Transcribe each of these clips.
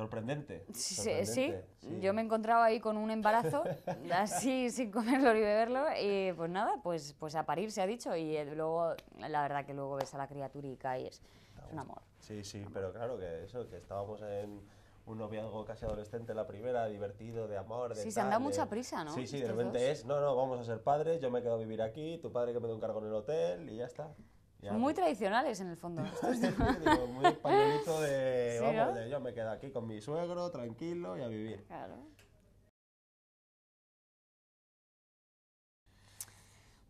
Sorprendente. Sí, sorprendente, sí, sí. yo me encontraba ahí con un embarazo, así sin comerlo ni beberlo, y pues nada, pues, pues a parir se ha dicho, y eh, luego, la verdad que luego ves a la criaturica y es, es un amor. Sí, sí, pero claro que eso, que estábamos en un noviazgo casi adolescente la primera, divertido, de amor, de Sí, se han tal, dado de- mucha prisa, ¿no? Sí, sí, de repente dos. es, no, no, vamos a ser padres, yo me quedo a vivir aquí, tu padre que me dé un cargo en el hotel y ya está. Ya, Son muy tradicionales en el fondo. Digo, muy españolito de, Sí, vamos, ¿no? de yo me quedo aquí con mi suegro, tranquilo y a vivir. Claro.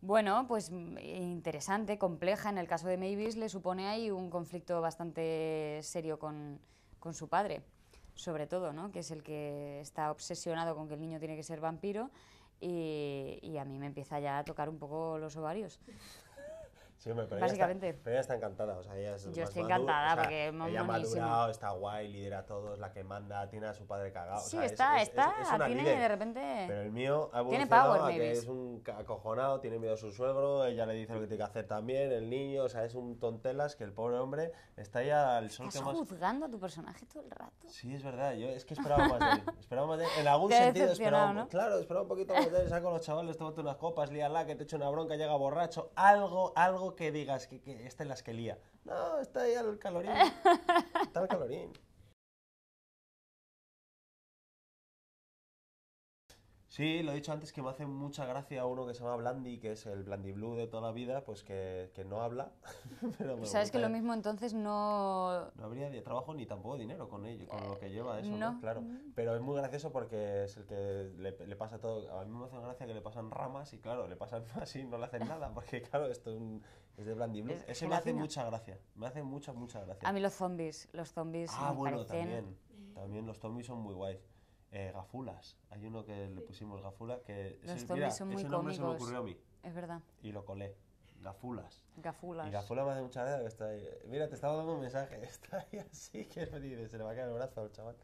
Bueno, pues mm, interesante, compleja. En el caso de Mavis le supone ahí un conflicto bastante serio con, con su padre, sobre todo, ¿no? Que es el que está obsesionado con que el niño tiene que ser vampiro y, y a mí me empieza ya a tocar un poco los ovarios. Sí, pero Básicamente. Ella está, pero ella está encantada, o sea, ella es Yo estoy madura, encantada, o sea, porque es ella ha madurado, está guay, lidera a todos, la que manda, tiene a su padre cagado. o Sí, sea, es- está, es- es- está, es una tiene líder. de repente... Pero el mío ha Tiene power, a que es un acojonado, tiene miedo a su suegro, ella le dice lo que tiene que hacer también, el niño, o sea, es un tontelas que el pobre hombre está ya al sol Estás que más... juzgando a tu personaje todo el rato. Sí, es verdad, yo es que esperaba más de él, esperaba más de él, en algún Te sentido esperaba, ¿no? claro, esperaba un poquito más de él, saco a los chavales, tómate unas copas, líala, que te echo una bronca, llega borracho, algo, algo que digas que, que este es las que lía. No, está ahí al calorín. Sí, lo he dicho antes que me hace mucha gracia uno que se llama Blandy, que es el Blandy Blue de toda la vida, pues que, que no habla. pero me Sabes que lo mismo entonces no... no habría de trabajo ni tampoco dinero con ello, con lo que lleva eso, ¿no? no. Claro. Pero es muy gracioso porque es el que le, le pasa todo. A mí me hace gracia que le pasan ramas y, claro, le pasan así, no le hacen nada, porque, claro, esto es, un- es de Blandy Blue. Es Eso me hace mucha gracia. Me hace mucha, mucha gracia. A mí los zombies, los zombies ah, me bueno, parecen... también. También los zombies son muy guays. Eh, gafulas. Hay uno que le pusimos gafula que. Los ese- mira, son muy ese nombre se me ocurrió a mí Es verdad, y lo colé. Gafulas. gafulas. Y Gafula me hace mucha gracia que está ahí. Mira, te estaba dando un mensaje. Está ahí así que me dice, se le va a caer el brazo al chaval.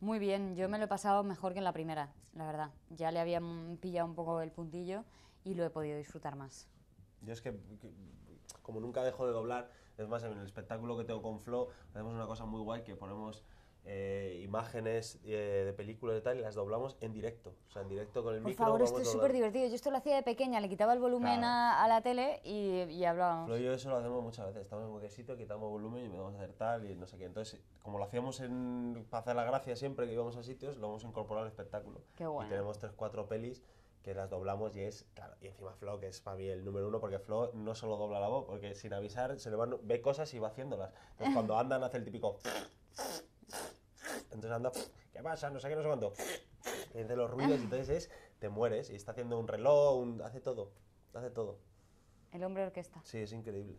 Muy bien, yo me lo he pasado mejor que en la primera, la verdad. Ya le había pillado un poco el puntillo y lo he podido disfrutar más. Yo es que, que- como nunca dejo de doblar, es más, en el espectáculo que tengo con Flo, hacemos una cosa muy guay que ponemos eh, imágenes eh, de películas y tal y las doblamos en directo. O sea, en directo con el Por micro. favor, esto vamos es súper divertido. Yo esto lo hacía de pequeña, le quitaba el volumen Claro. a, a la tele y, y hablábamos. Flo y yo eso lo hacemos muchas veces. Estamos en cualquier sitio, quitamos volumen y vamos a hacer tal y no sé qué. Entonces, como lo hacíamos en, para hacer la gracia siempre que íbamos a sitios, lo hemos incorporado al espectáculo. Qué bueno. Y tenemos tres, cuatro pelis que las doblamos y es, claro, y encima Flo, que es para mí el número uno, porque Flo no solo dobla la voz, porque sin avisar se le van, ve cosas y va haciéndolas. Entonces cuando andan hace el típico... Entonces anda, ¿qué pasa? No sé qué, no sé cuánto. Hace los ruidos entonces es, te mueres y está haciendo un reloj, un- hace todo, hace todo. El hombre orquesta. Sí, es increíble.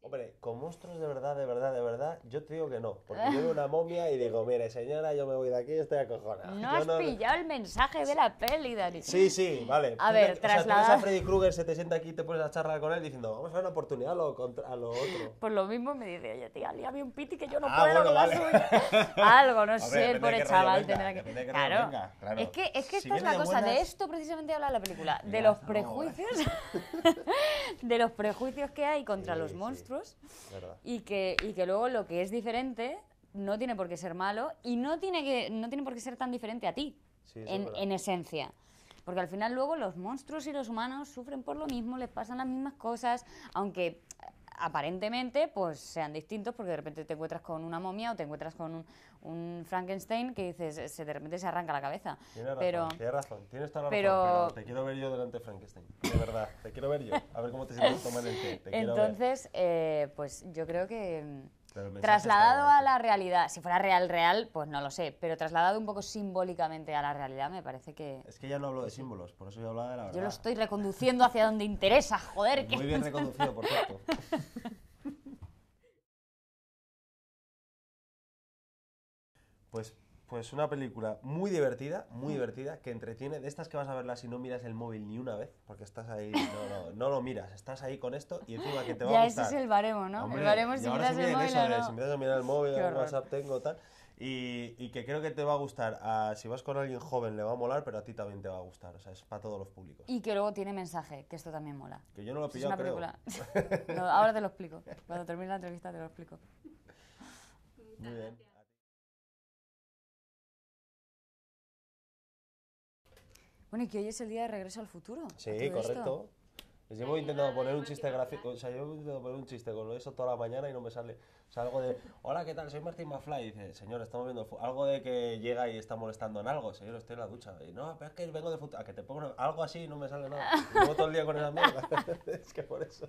Hombre, con monstruos de verdad, de verdad, de verdad, yo te digo que no. Porque yo veo una momia y digo, mire, señora, yo me voy de aquí, estoy acojonado. No has pillado el mensaje de la peli, Dani. Sí, sí, vale. A ver, o sea, tú ves traslada- a Freddy Krueger, se te sienta aquí y te pones a charlar con él diciendo, vamos a ver una oportunidad a lo, contra- a lo otro. Por lo mismo me dice, oye, tía, líame un piti que yo no Ah, puedo bueno, con la vale. suya. Algo, no sé, el pobre chaval tendrá que... Claro. venga, claro. Es que, es que Si esta es la cosa, de esto precisamente habla la película, de los prejuicios, de los prejuicios que hay contra los sí. Monstruos ¿Verdad? y que, y que luego lo que es diferente no tiene por qué ser malo y no tiene, que, no tiene por qué ser tan diferente a ti, Sí, en, en esencia. Porque al final luego los monstruos y los humanos sufren por lo mismo, les pasan las mismas cosas, aunque aparentemente pues sean distintos porque de repente te encuentras con una momia o te encuentras con un, un Frankenstein que dices, se, de repente se arranca la cabeza. Tienes razón, Pero, tienes razón, tienes toda la pero- razón, pero te quiero ver yo delante de Frankenstein, de verdad, te quiero ver yo, a ver cómo te sientes tomar el té, te entonces, eh, pues yo creo que... mm, Trasladado a la realidad, si fuera real, real, pues no lo sé, pero trasladado un poco simbólicamente a la realidad me parece que... Es que ya no hablo de símbolos, por eso yo hablaba de la verdad. Yo lo estoy reconduciendo hacia donde interesa, joder, que... Muy bien reconducido, por cierto. Pues, pues una película muy divertida, muy divertida, que entretiene, de estas que vas a verla si no miras el móvil ni una vez, porque estás ahí, no, no, no lo miras, estás ahí con esto y encima que te va Ya a ese gustar. es el baremo, ¿no? Hombre, el baremo si miras el móvil eso, no. Si empiezas a mirar el móvil, el. WhatsApp tengo, tal. Y, y que creo que te va a gustar. a- si vas con alguien joven le va a molar, pero a ti también te va a gustar. O sea, es para todos los públicos. Y que luego tiene mensaje, que esto también mola. Que yo no lo he pillado, creo. película. No, ahora te lo explico. Cuando termine la entrevista te lo explico. Muy bien. Bueno, y que hoy es el día de regreso al futuro. Sí, correcto. Les llevo intentando poner un chiste gráfico, o sea, yo he intentado poner un chiste con eso toda la mañana y no me sale. O sea, algo de, hola, ¿qué tal? Soy Martín McFly. Y dice, señor, estamos viendo el fu-". Algo de que llega y está molestando en algo. Señor, estoy en la ducha. Y no, pero es que vengo de futuro. A que te pongo algo así y no me sale nada. Llevo todo el día con esa mierda. es que por eso.